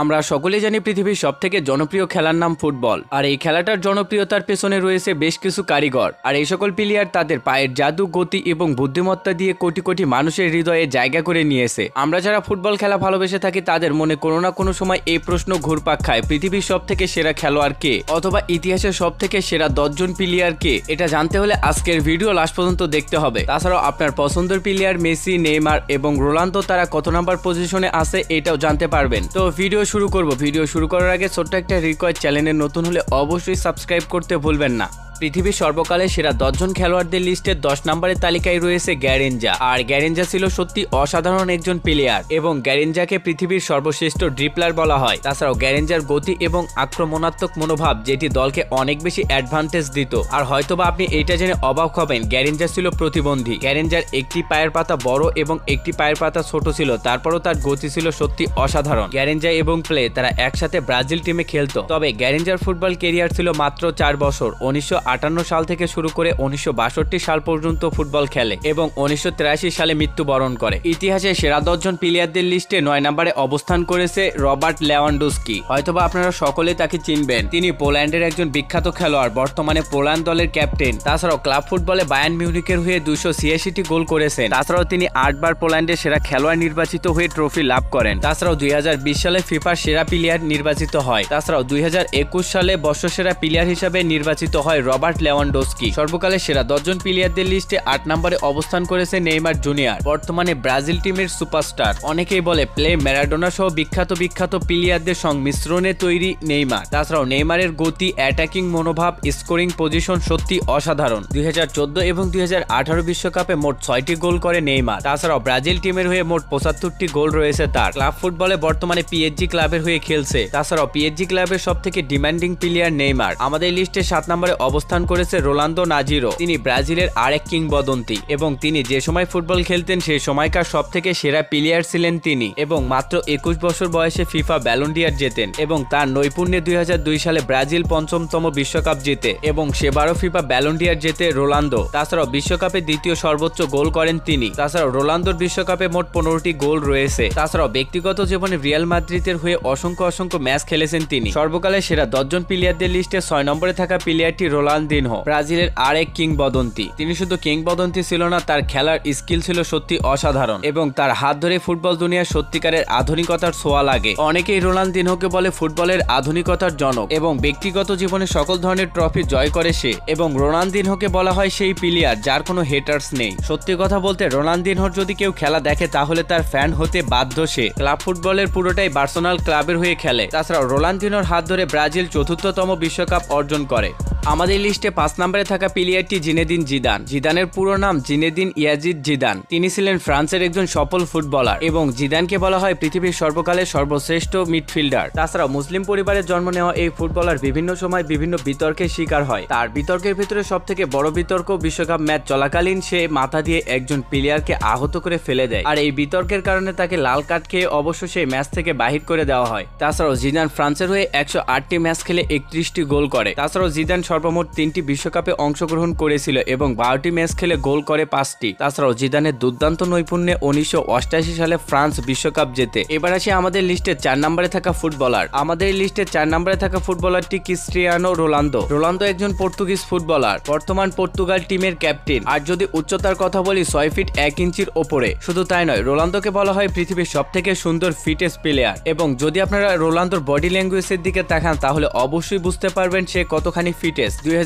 আমরা সকলেই জানি পৃথিবীর সব থেকে জনপ্রিয় খেলার নাম ফুটবল। আর এই খেলাটার জনপ্রিয়তার পেছনে রয়েছে বেশ কিছু কারিগর। আর এই সকল প্লেয়ার তাদের পায়ের জাদু, গতি এবং বুদ্ধিমত্তা দিয়ে কোটি কোটি মানুষের হৃদয়ে জায়গা করে নিয়েছে। আমরা যারা ফুটবল খেলা ভালোবেসে থাকি তাদের মনে কোনো না কোনো সময় এই প্রশ্ন ঘুরপাক খায়, পৃথিবীর সব থেকে সেরা খেলোয়াড় কে? অথবা ইতিহাসের সব থেকে সেরা দশজন প্লেয়ার কে? এটা জানতে হলে আজকের ভিডিও লাস্ট পর্যন্ত দেখতে হবে। তাছাড়াও আপনার পছন্দের প্লেয়ার মেসি, নেইমার এবং রোনালদো তারা কত নাম্বার পজিশনে আছে এটাও জানতে পারবেন। তো ভিডিও শুরু করব। ভিডিও শুরু করার আগে ছোট্ট একটা রিকোয়েস্ট চ্যানেলে নতুন হলে অবশ্যই সাবস্ক্রাইব করতে ভুলবেন না। পৃথিবীর সর্বকালে সেরা দশজন খেলোয়াড়দের লিস্টে দশ নম্বরের তালিকায় রয়েছে গ্যারেঞ্জা। আর গ্যারেঞ্জা ছিল সত্যি অসাধারণ একজন প্লেয়ার এবং গ্যারেঞ্জাকে পৃথিবীর সর্বশ্রেষ্ঠ ড্রিপলার বলা হয়। তাছাড়াও গ্যারেঞ্জার গতি এবং আক্রমণাত্মক মনোভাব যেটি দলকে অনেক বেশি অ্যাডভান্টেজ দিত। আর হয়তোবা আপনি এইটা জেনে অবাক হবেন, গ্যারেঞ্জা ছিল প্রতিবন্ধী। গ্যারেঞ্জার একটি পায়ের পাতা বড় এবং একটি পায়ের পাতা ছোট ছিল, তারপরও তার গতি ছিল সত্যি অসাধারণ। গ্যারেঞ্জা এবং প্লে তারা একসাথে ব্রাজিল টিমে খেলতো। তবে গ্যারেঞ্জার ফুটবল কেরিয়ার ছিল মাত্র চার বছর, উনিশশো আটান্ন সাল থেকে শুরু করে উনিশশো বাষট্টি সাল পর্যন্ত ফুটবল খেলে এবং উনিশশো তিরাশি সালে মৃত্যুবরণ করে। ইতিহাসে সেরা দশজন প্লেয়ারদের লিস্টে নয় নম্বরে অবস্থান করেছে রবার্ট লেওয়ান্ডুস্কি। হয়তোবা আপনারা সকলে তাকে চিনবেন। তিনি পোল্যান্ডের একজন বিখ্যাত খেলোয়াড়, বর্তমানে পোল্যান্ড দলের ক্যাপ্টেন তাছাড়াও ক্লাব ফুটবলে বায়ান মিউনিকের হয়ে দুশো ছিয়াশিটি গোল করেছেন। তাছাড়াও তিনি আটবার পোল্যান্ডের সেরা খেলোয়াড় নির্বাচিত হয়ে ট্রফি লাভ করেন। তাছাড়াও দুই হাজার বিশ সালে ফিফার সেরা প্লেয়ার নির্বাচিত হয়। তাছাড়াও দুই হাজার একুশ সালে বর্ষসেরা প্লেয়ার হিসাবে নির্বাচিত হয় রবার্ট লেওয়ান্ডোস্কি। সর্বকালের সেরা দশজন প্লেয়ারদের লিস্টে আট নম্বরে অবস্থান করেছে নেইমার জুনিয়র, বর্তমানে ব্রাজিল টিমের সুপারস্টার অনেকেই বলে, প্লে ম্যারাডোনা সহ বিখ্যাত বিখ্যাত প্লেয়ারদের সংমিশ্রণে তৈরি নেইমার। তাছাড়াও নেইমারের গতি অ্যাটাকিং মনোভাব স্কোরিং পজিশন সত্যি অসাধারণ। দুই হাজার চোদ্দ এবং দুই বিশ্বকাপে মোট ছয়টি গোল করে নেইমার। তাছাড়াও ব্রাজিল টিমের হয়ে মোট পঁচাত্তরটি গোল রয়েছে তার। ক্লাব ফুটবলে বর্তমানে পিএইচজি ক্লাবের হয়ে খেলছে। তাছাড়াও পিএইচজি ক্লাবের সব থেকে ডিমান্ডিং প্লেয়ার নেইমার। আমাদের লিস্টে সাত নম্বরে অবস্থান করেছে রোলান্দো নাজিরো তিনি ব্রাজিলের আরেক কিংবদন্তি এবং তিনি যে সময় ফুটবল খেলতেন সেই সময়কার সব থেকে সেরা প্লেয়ার ছিলেন তিনি এবং মাত্র একুশ বছর বয়সে ফিফা ব্যালন্ডিয়ার জেতেন এবং তার নৈপুণ্যে দুই হাজার দুই সালে ব্রাজিল পঞ্চমতম বিশ্বকাপ জেতে এবং সেবারও ফিফা ব্যালন্ডিয়ার জেতে রোলান্দো তাছাড়াও বিশ্বকাপে দ্বিতীয় সর্বোচ্চ গোল করেন তিনি। তাছাড়াও রোলান্দোর বিশ্বকাপে মোট পনেরোটি গোল রয়েছে। তাছাড়াও ব্যক্তিগত জীবনে রিয়াল মাদ্রিদের হয়ে অসংখ্য অসংখ্য ম্যাচ খেলেছেন তিনি। সর্বকালে সেরা দশজন প্লেয়ারদের লিস্টে ছয় নম্বরে থাকা প্লেয়ারটি রোলান্দিনহো ব্রাজিলের আরেক কিংবদন্তি। তিনি শুধু কিংবদন্তি ছিল না, তার খেলার স্কিল ছিল সত্যি অসাধারণ এবং তার হাত ধরে ফুটবল দুনিয়ার সত্যিকারের আধুনিকতার ছোঁয়া লাগে। অনেকেই রোনালদিনহোকে বলে ফুটবলের আধুনিকতার জনক এবং ব্যক্তিগত জীবনে সকল ধরনের ট্রফি জয় করে সে এবং রোনালদিনহোকে বলা হয় সেই প্লেয়ার যার কোনো হেটার্স নেই। সত্যি কথা বলতে, রোনালদিনহোর যদি কেউ খেলা দেখে, তাহলে তার ফ্যান হতে বাধ্য সে। ক্লাব ফুটবলের পুরোটাই বার্সোনাল ক্লাবের হয়ে খেলে। তাছাড়াও রোনালদিনহোর হাত ধরে ব্রাজিল চতুর্থতম বিশ্বকাপ অর্জন করে। আমাদের লিস্টে পাঁচ নম্বরে থাকা প্লেয়ারটি জিনেদিন জিদান। জিদানের পুরো নাম জিনেদিন ইয়াজিদ জিদান। তিনি ছিলেন ফ্রান্সের একজন সফল ফুটবলার এবং জিদানকে বলা হয় পৃথিবীর সর্বকালের সর্বশ্রেষ্ঠ মিডফিল্ডার। তাছাড়াও মুসলিম পরিবারের জন্ম নেওয়া এই ফুটবলার বিভিন্ন সময় বিভিন্ন বিতর্কের শিকার হয়। তার বিতর্কের ভিতরে সব থেকে বড় বিতর্ক বিশ্বকাপ ম্যাচ চলাকালীন সে মাথা দিয়ে একজন প্লেয়ারকে আহত করে ফেলে দেয়। আর এই বিতর্কের কারণে তাকে লাল কার্ড খেয়ে অবশ্য সেই ম্যাচ থেকে বাহির করে দেওয়া হয়। তাছাড়াও জিদান ফ্রান্সের হয়ে একশো আটটি ম্যাচ খেলে একত্রিশটি গোল করে। তাছাড়াও জিদান সর্বমোট তিনটি বিশ্বকাপে অংশগ্রহণ করেছিল এবং বারোটি ম্যাচ খেলে গোল করে পাঁচটি। তাছাড়াও জিদানের দুর্দান্ত নৈপুণ্যে উনিশশো সালে ফ্রান্স বিশ্বকাপ জেতে। এবার আসি আমাদের লিস্টে চার নম্বরে থাকা ফুটবলার। আমাদের লিস্টে চার নম্বরে থাকা ফুটবলারটি ক্রিস্টিয়ানো রোলান্দো রোলান্দো একজন পর্তুগিজ ফুটবলার। বর্তমান পর্তুগাল টিমের ক্যাপ্টেন। আর যদি উচ্চতার কথা বলি, ছয় ফিট এক ইঞ্চির ওপরে। শুধু তাই নয় রোলান্দোকে বলা হয় পৃথিবীর সব থেকে সুন্দর ফিটেস্ট প্লেয়ার। এবং যদি আপনারা রোলান্দোর বডি ল্যাঙ্গুয়েজের দিকে তাকান, তাহলে অবশ্যই বুঝতে পারবেন সে কতখানি ফিটেস্ট দুই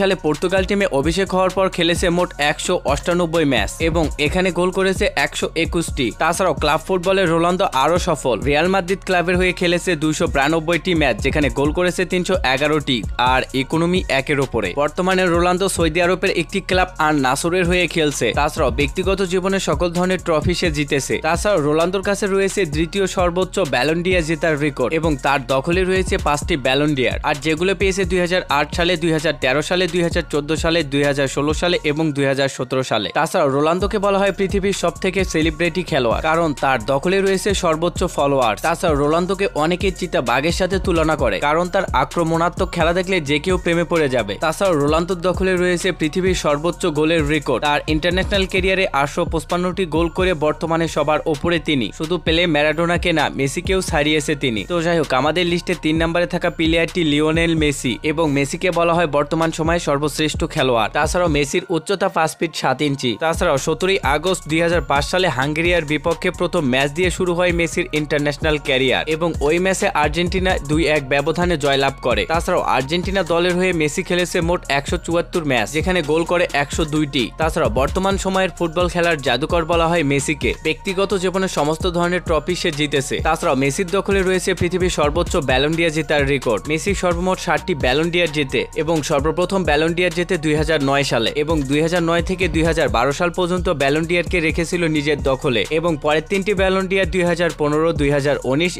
সালে পর্তুগাল টিমে অভিষেক হওয়ার পর খেলেছে মোট একশো অষ্টানব্বই ম্যাচ এবং এখানে গোল করেছে একশো একুশটি। তাছাড়াও ক্লাব ফুটবলে রোলান্দো আরও সফল। রিয়াল মাদ্রিদ ক্লাবের হয়ে খেলেছে দুইশো বিরানব্বইটি ম্যাচ, যেখানে গোল করেছে তিনশো এগারোটি আর ইকোনমি একের ওপরে। বর্তমানে রোলান্দো সৌদি আরবের একটি ক্লাব আর নাসরের হয়ে খেলছে। তাছাড়াও ব্যক্তিগত জীবনে সকল ধরনের ট্রফি সে জিতেছে। তাছাড়াও রোলান্দোর কাছে রয়েছে দ্বিতীয় সর্বোচ্চ ব্যালন্ডিয়া জেতার রেকর্ড এবং তার দখলে রয়েছে পাঁচটি ব্যালন্ডিয়ার আর যেগুলো পেয়েছে দুই হাজার আট সালে দুই দুই হাজার তেরো সালে, দুই হাজার চোদ্দ সালে, দুই হাজার ষোলো সালে এবং দুই হাজার সতেরো সালে। তাছাড়াও রোনালদোকে বলা হয় পৃথিবীর সব থেকে সেলিব্রিটি খেলোয়াড়, কারণ তার দখলে রয়েছে সর্বোচ্চ ফলোয়ার। তাছাড়া রোনালদোকে অনেকে চিতা বাঘের সাথে তুলনা করে, কারণ তার আক্রমণাত্মক খেলা দেখলে যে কেউ প্রেমে পড়ে যাবে। তাছাড়াও রোনালদোর দখলে রয়েছে পৃথিবীর সর্বোচ্চ গোলের রেকর্ড। তার ইন্টারন্যাশনাল ক্যারিয়ারে আটশো পঁচপান্নটি গোল করে বর্তমানে সবার ওপরে তিনি। শুধু পেলে, ম্যারাডোনাকে না, মেসিকেও ছাড়িয়েছে তিনি। তো যাই হোক, আমাদের লিস্টে তিন নম্বরে থাকা প্লেয়ারটি লিওনেল মেসি এবং মেসিকে বলা হয় বর্তমান সময়ে সর্বশ্রেষ্ঠ খেলোয়াড়। তাছাড়াও মেসির উচ্চতা পাঁচ ফিট সাত ইঞ্চি। তাছাড়াও সতেরোই আগস্ট দুই হাজার পাঁচ সালে হাঙ্গেরিয়ার বিপক্ষে প্রথম ম্যাচ দিয়ে শুরু হয় মেসির ইন্টারন্যাশনাল ক্যারিয়ার এবং ওই ম্যাচে আর্জেন্টিনা দুই এক ব্যবধানে জয়লাভ করে। তাছাড়াও আর্জেন্টিনা দলের হয়ে মেসি খেলেছে মোট একশো চুয়াত্তর ম্যাচ, যেখানে গোল করে একশো দুইটি। তাছাড়াও বর্তমান সময়ের ফুটবল খেলার জাদুকর বলা হয় মেসিকে। ব্যক্তিগত জীবনে সমস্ত ধরনের ট্রফি সে জিতেছে। তাছাড়াও মেসির দখলে রয়েছে পৃথিবীর সর্বোচ্চ ব্যালন্ডিয়া জেতার রেকর্ড। মেসি সর্বমোট ষাটটি ব্যালন্ডিয়ার জেতে এবং সর্বপ্রথম ব্যালন্ডিয়ার জেতে দুই হাজার নয় সালে এবং দুই হাজার নয় থেকে দুই হাজার বারো সাল পর্যন্ত ব্যালন্ডিয়ারকে রেখেছিল নিজের দখলে এবং পরের তিনটি ব্যালন্ডিয়ার দুই হাজার পনেরো, দুই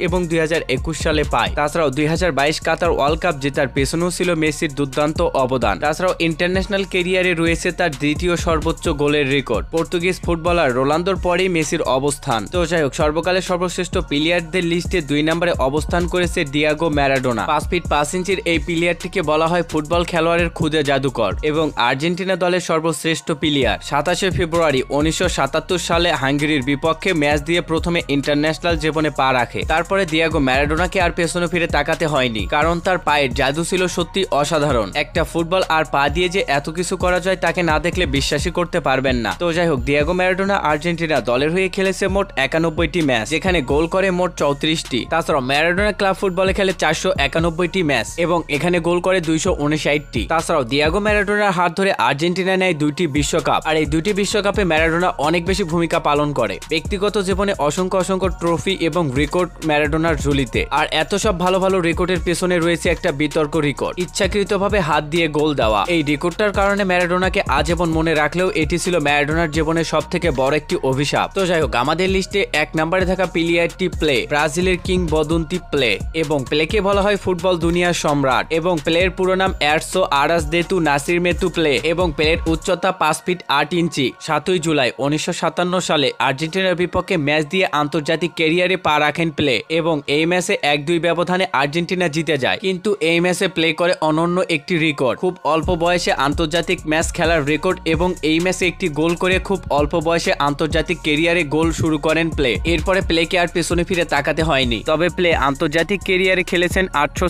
এবং দুই হাজার একুশ সালে পায়। তাছাড়াও দুই হাজার বাইশ কাতার ওয়ার্ল্ড কাপ জেতার পেছনেও ছিল মেসির দুর্দান্ত অবদান। তাছাড়াও ইন্টারন্যাশনাল কেরিয়ারে রয়েছে তার দ্বিতীয় সর্বোচ্চ গোলের রেকর্ড। পর্তুগিজ ফুটবলার রোনালদোর পরেই মেসির অবস্থান। তো যাই হোক, সর্বকালের সর্বশ্রেষ্ঠ প্লেয়ারদের লিস্টে দুই নম্বরে অবস্থান করেছে ডিয়াগো ম্যারাডোনা। পাঁচ ফিট পাঁচ ইঞ্চির এই প্লেয়ারটিকে বলা হয় ফুটবল খেলোয়াড়ের খুদে জাদুকর এবং আর্জেন্টিনা দলের সর্বশ্রেষ্ঠ প্লেয়ার। সাতাশে ফেব্রুয়ারি উনিশশো সাতাত্তর সালে হাঙ্গেরির বিপক্ষে ম্যাচ দিয়ে প্রথমে ইন্টারন্যাশনাল জীবনে পা রাখে। তারপরে দিয়াগো ম্যারাডোনাকে আর পেছনে ফিরে তাকাতে হয়নি, কারণ তার পায়ের জাদু ছিল সত্যি অসাধারণ। একটা ফুটবল আর পা দিয়ে যে এত কিছু করা যায় তাকে না দেখলে বিশ্বাসই করতে পারবেন না। তো যাই হোক, দিয়াগো ম্যারাডোনা আর্জেন্টিনা দলের হয়ে খেলেছে মোট একানব্বইটি ম্যাচ, যেখানে গোল করে মোট চৌত্রিশটি। তাছাড়া ম্যারাডোনা ক্লাব ফুটবলে খেলে চারশো একানব্বইটি ম্যাচ এবং এখানে গোল করে দুইশো উনিশ উনষাটটি। তাছাড়াও দিয়াগো ম্যারাডোনার হাত ধরে আর্জেন্টিনা নেয় দুইটি বিশ্বকাপ। আর এই দুইটি বিশ্বকাপে ম্যারাডোনা অনেক বেশি ভূমিকা পালন করে। ব্যক্তিগত জীবনে অসংখ্য অসংখ্য ট্রফি এবং রেকর্ড ম্যারাডোনার ঝুলিতে। আর এত সব ভালো ভালো রেকর্ডের পেছনে রয়েছে একটা বিতর্ক রেকর্ড ইচ্ছাকৃতভাবে হাত দিয়ে গোল দেওয়া। এই রেকর্ডটার কারণে ম্যারাডোনাকে আজীবন মনে রাখলেও এটি ছিল ম্যারাডোনার জীবনের সব থেকে বড় একটি অভিশাপ। তো যাই হোক, আমাদের লিস্টে এক নম্বরে থাকা প্লেয়ারটি প্লে ব্রাজিলের কিং বদন্তি প্লে এবং প্লেকে বলা হয় ফুটবল দুনিয়ার সম্রাট এবং প্লের পুরো নাম এরসো আরাস দেতু নাসির মেতু প্লে এবং প্লের উচ্চতা পাঁচ ফিট আট ইঞ্চি। সাতই জুলাই উনিশশো সাতান্ন সালে আর্জেন্টিনার বিপক্ষে ম্যাচ দিয়ে আন্তর্জাতিক ক্যারিয়ারে পা রাখেন প্লে এবং এই ম্যাচে এক দুই ব্যবধানে আর্জেন্টিনা জিতে যায়। কিন্তু এই ম্যাচে প্লে করে অনন্য একটি রেকর্ড। খুব অল্প বয়সে আন্তর্জাতিক ম্যাচ খেলার রেকর্ড এবং এই ম্যাচে একটি গোল করে খুব অল্প বয়সে আন্তর্জাতিক কেরিয়ারে গোল শুরু করেন প্লে। এরপরে প্লেকে আর পেছনে ফিরে তাকাতে হয়নি। তবে প্লে আন্তর্জাতিক কেরিয়ারে খেলেছেন আটশো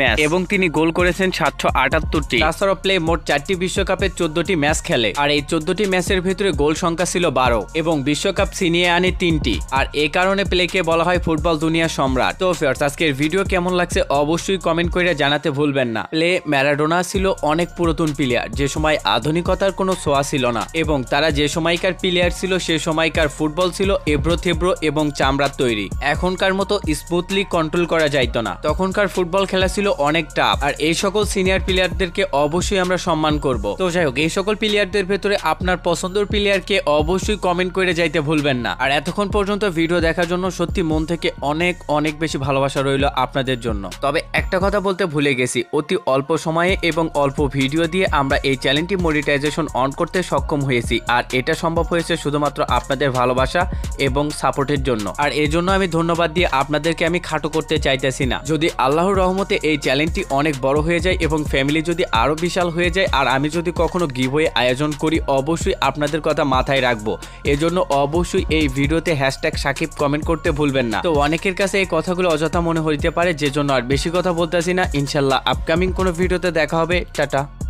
ম্যাচ এবং তিনি গোল করেছেন আটাত্তরটি। তাছাড়াও প্লে মোট চারটি চোদ্দটি ম্যাচ খেলে। আর এই চোদ্দটি ম্যাচের ভিতরে গোল সংখ্যা ছিল বারো এবং বিশ্বকাপ ছিনিয়ে আনে তিনটি। আর এ কারণে প্লেকে বলা হয় ফুটবল দুনিয়া সম্রাট। তো ফিয়ার্স আজকের ভিডিও কেমন লাগছে অবশ্যই কমেন্ট করে জানাতে ভুলবেন না। প্লে ম্যারাডোনা ছিল অনেক পুরাতন প্লেয়ার যে সময় আধুনিকতার কোনো ছোঁয়া ছিল না। এবং তারা যে সময়কার প্লেয়ার ছিল, সে সময়কার ফুটবল ছিল এব্রো থেব্রো এবং চামড়ার তৈরি। এখনকার মতো স্মুথলি কন্ট্রোল করা যাইতো না। তখনকার ফুটবল খেলা ছিল অনেক টাফ আর এই সকল প্লেয়ারদেরকে অবশ্যই আমরা সম্মান করব। তো যাই হোক, এই সকল প্লেয়ারদের ভেতরে আপনার পছন্দের প্লেয়ারকে অবশ্যই কমেন্ট করে যাইতে ভুলবেন না। আর এতক্ষণ পর্যন্ত ভিডিও দেখার জন্য সত্যি মন থেকে অনেক অনেক বেশি ভালোবাসা রইল আপনাদের জন্য। তবে একটা কথা বলতে ভুলে গেছি, অতি অল্প সময়ে এবং অল্প ভিডিও দিয়ে আমরা এই চ্যানেলটি মনিটাইজেশন অন করতে সক্ষম হয়েছি। আর এটা সম্ভব হয়েছে শুধুমাত্র আপনাদের ভালোবাসা এবং সাপোর্টের জন্য। আর এই জন্য আমি ধন্যবাদ দিয়ে আপনাদেরকে আমি খাটো করতে চাইতেছি না। যদি আল্লাহর রহমতে এই চ্যানেলটি অনেক বড় হয়ে যায় এবং ফ্যামিলি যদি আরও বিশাল হয়ে যায় আর আমি যদি কখনো গিভওয়ে আয়োজন করি, অবশ্যই আপনাদের কথা মাথায় রাখব। এজন্য অবশ্যই এই ভিডিওতে হ্যাশট্যাগ সাকিব কমেন্ট করতে ভুলবেন না। তো অনেকের কাছে এই কথাগুলো অযথা মনে হইতে পারে যে জন্য আর বেশি কথা বলতেছি না। ইনশাল্লাহ আপকামিং কোনো ভিডিওতে দেখা হবে। টাটা।